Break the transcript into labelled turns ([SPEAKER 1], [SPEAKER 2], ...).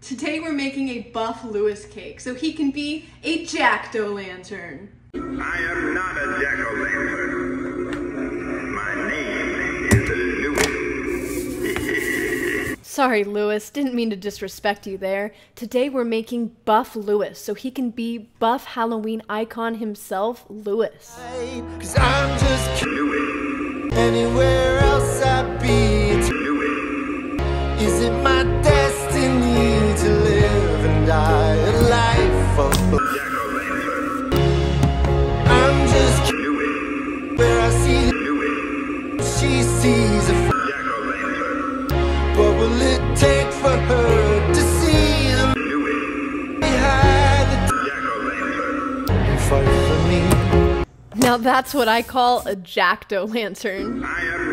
[SPEAKER 1] Today we're making a buff Lewis cake so he can be a jack-o'-lantern.
[SPEAKER 2] I am not a jack-o'-lantern. My name is Lewis.
[SPEAKER 1] Sorry, Lewis, didn't mean to disrespect you there. Today we're making Buff Lewis so he can be Buff Halloween icon himself, Lewis.
[SPEAKER 3] Cause I'm just
[SPEAKER 2] Lewis.
[SPEAKER 3] anywhere else I be.
[SPEAKER 2] Lewis.
[SPEAKER 3] Is it my she sees a
[SPEAKER 2] Jack-o'-lantern.
[SPEAKER 3] What will it take for her to see the behind the and fight for me?
[SPEAKER 1] Now that's what I call a jack-o'-lantern.
[SPEAKER 2] I am